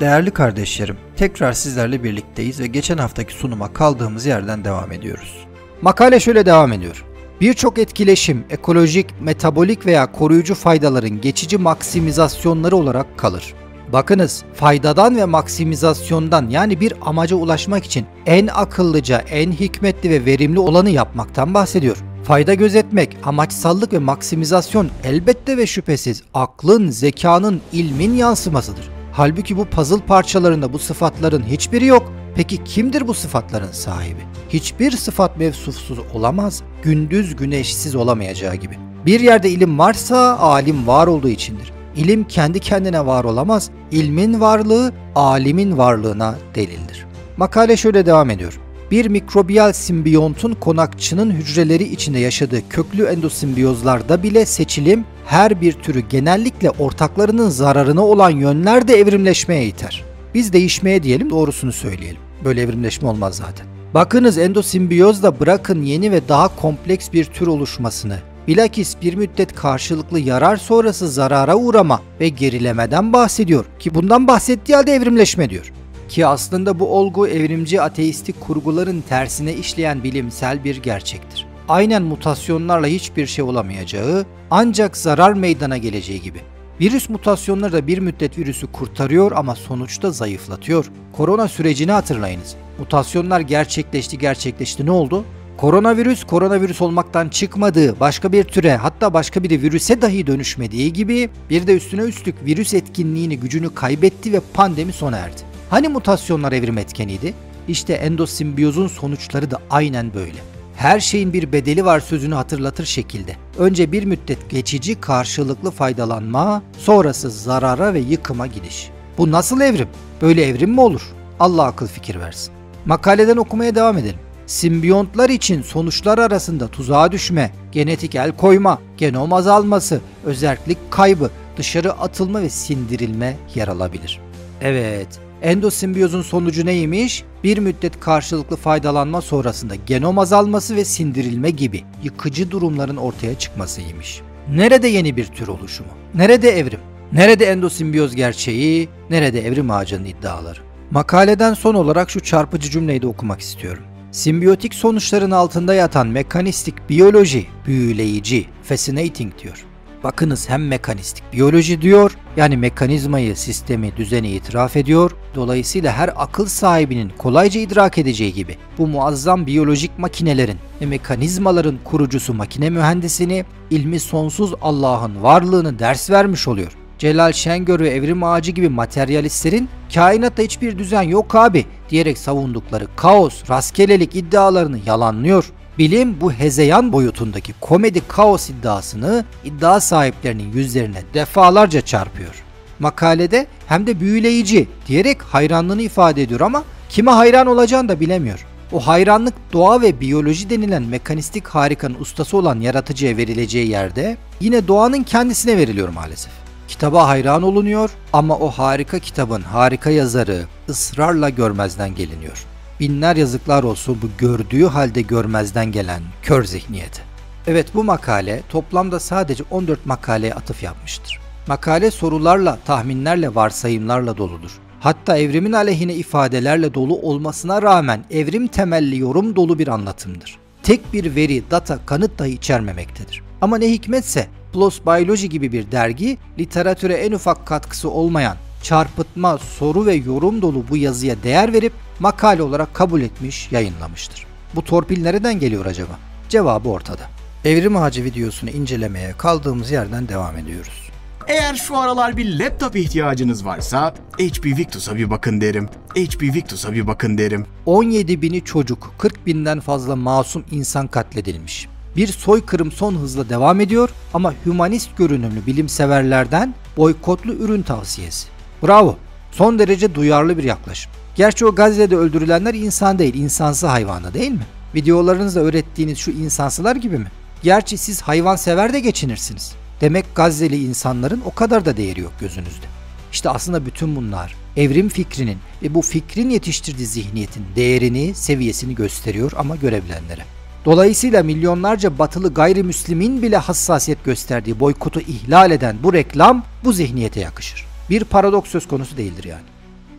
Değerli kardeşlerim, tekrar sizlerle birlikteyiz ve geçen haftaki sunuma kaldığımız yerden devam ediyoruz. Makale şöyle devam ediyor. Birçok etkileşim ekolojik, metabolik veya koruyucu faydaların geçici maksimizasyonları olarak kalır. Bakınız, faydadan ve maksimizasyondan yani bir amaca ulaşmak için en akıllıca, en hikmetli ve verimli olanı yapmaktan bahsediyor. Fayda gözetmek, amaçsallık ve maksimizasyon elbette ve şüphesiz aklın, zekanın, ilmin yansımasıdır. Halbuki bu puzzle parçalarında bu sıfatların hiçbiri yok. Peki kimdir bu sıfatların sahibi? Hiçbir sıfat mevsufsuz olamaz, gündüz güneşsiz olamayacağı gibi. Bir yerde ilim varsa alim var olduğu içindir. İlim kendi kendine var olamaz, ilmin varlığı alimin varlığına delildir. Makale şöyle devam ediyor. Bir mikrobiyal simbiyontun konakçının hücreleri içinde yaşadığı köklü endosimbiyozlarda bile seçilim her bir türü genellikle ortaklarının zararına olan yönlerde evrimleşmeye iter. Biz değişmeye diyelim doğrusunu söyleyelim. Böyle evrimleşme olmaz zaten. Bakınız endosimbiyozda bırakın yeni ve daha kompleks bir tür oluşmasını, bilakis bir müddet karşılıklı yarar sonrası zarara uğrama ve gerilemeden bahsediyor ki bundan bahsettiği halde evrimleşme diyor. Ki aslında bu olgu evrimci ateistik kurguların tersine işleyen bilimsel bir gerçektir. Aynen mutasyonlarla hiçbir şey olamayacağı, ancak zarar meydana geleceği gibi. Virüs mutasyonları da bir müddet virüsü kurtarıyor ama sonuçta zayıflatıyor. Korona sürecini hatırlayınız. Mutasyonlar gerçekleşti gerçekleşti ne oldu? Koronavirüs koronavirüs olmaktan çıkmadığı, başka bir türe hatta başka bir virüse dahi dönüşmediği gibi bir de üstüne üstlük virüs etkinliğini gücünü kaybetti ve pandemi sona erdi. Hani mutasyonlar evrim etkeniydi? İşte endosimbiyozun sonuçları da aynen böyle. Her şeyin bir bedeli var sözünü hatırlatır şekilde. Önce bir müddet geçici karşılıklı faydalanma, sonrası zarara ve yıkıma gidiş. Bu nasıl evrim? Böyle evrim mi olur? Allah akıl fikir versin. Makaleden okumaya devam edelim. Simbiyontlar için sonuçlar arasında tuzağa düşme, genetik el koyma, genom azalması, özellik kaybı, dışarı atılma ve sindirilme yer alabilir. Evet, Endosimbiyozun sonucu neymiş? Bir müddet karşılıklı faydalanma sonrasında genom azalması ve sindirilme gibi yıkıcı durumların ortaya çıkmasıymış. Nerede yeni bir tür oluşumu? Nerede evrim? Nerede endosimbiyoz gerçeği? Nerede evrim ağacının iddiaları? Makaleden son olarak şu çarpıcı cümleyi de okumak istiyorum. Simbiyotik sonuçların altında yatan mekanistik biyoloji büyüleyici, fascinating diyor. Bakınız hem mekanistik biyoloji diyor yani mekanizmayı, sistemi, düzeni itiraf ediyor. Dolayısıyla her akıl sahibinin kolayca idrak edeceği gibi bu muazzam biyolojik makinelerin ve mekanizmaların kurucusu makine mühendisini ilmi sonsuz Allah'ın varlığını ders vermiş oluyor. Celal Şengör ve Evrim Ağacı gibi materyalistlerin kainatta hiçbir düzen yok abi diyerek savundukları kaos, rastgelelik iddialarını yalanlıyor. Bilim bu hezeyan boyutundaki komedi kaos iddiasını iddia sahiplerinin yüzlerine defalarca çarpıyor. Makalede hem de büyüleyici diyerek hayranlığını ifade ediyor ama kime hayran olacağını da bilemiyor. O hayranlık doğa ve biyoloji denilen mekanistik harikanın ustası olan yaratıcıya verileceği yerde yine doğanın kendisine veriliyor maalesef. Kitaba hayran olunuyor ama o harika kitabın harika yazarı ısrarla görmezden geliniyor. Binler yazıklar olsun bu gördüğü halde görmezden gelen kör zihniyeti. Evet bu makale toplamda sadece 14 makaleye atıf yapmıştır. Makale sorularla, tahminlerle, varsayımlarla doludur. Hatta evrimin aleyhine ifadelerle dolu olmasına rağmen evrim temelli yorum dolu bir anlatımdır. Tek bir veri, data, kanıt dahi içermemektedir. Ama ne hikmetse PLOS Biology gibi bir dergi literatüre en ufak katkısı olmayan çarpıtma, soru ve yorum dolu bu yazıya değer verip makale olarak kabul etmiş, yayınlamıştır. Bu torpil nereden geliyor acaba? Cevabı ortada. Evrim Ağacı videosunu incelemeye kaldığımız yerden devam ediyoruz. Eğer şu aralar bir laptop ihtiyacınız varsa HP Victus'a bir bakın derim. HP Victus'a bir bakın derim. 17 bini çocuk, 40 binden fazla masum insan katledilmiş. Bir soykırım son hızla devam ediyor ama hümanist görünümlü bilimseverlerden boykotlu ürün tavsiyesi. Bravo. Son derece duyarlı bir yaklaşım. Gerçi o Gazze'de öldürülenler insan değil, insansı hayvanı değil mi? Videolarınızda öğrettiğiniz şu insansılar gibi mi? Gerçi siz hayvan sever de geçinirsiniz. Demek Gazze'li insanların o kadar da değeri yok gözünüzde. İşte aslında bütün bunlar evrim fikrinin ve bu fikrin yetiştirdiği zihniyetin değerini, seviyesini gösteriyor ama görebilenlere. Dolayısıyla milyonlarca batılı gayrimüslimin bile hassasiyet gösterdiği boykotu ihlal eden bu reklam bu zihniyete yakışır. Bir paradoks söz konusu değildir yani.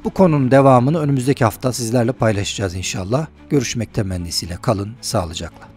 Bu konunun devamını önümüzdeki hafta sizlerle paylaşacağız inşallah. Görüşmek temennisiyle kalın sağlıcakla.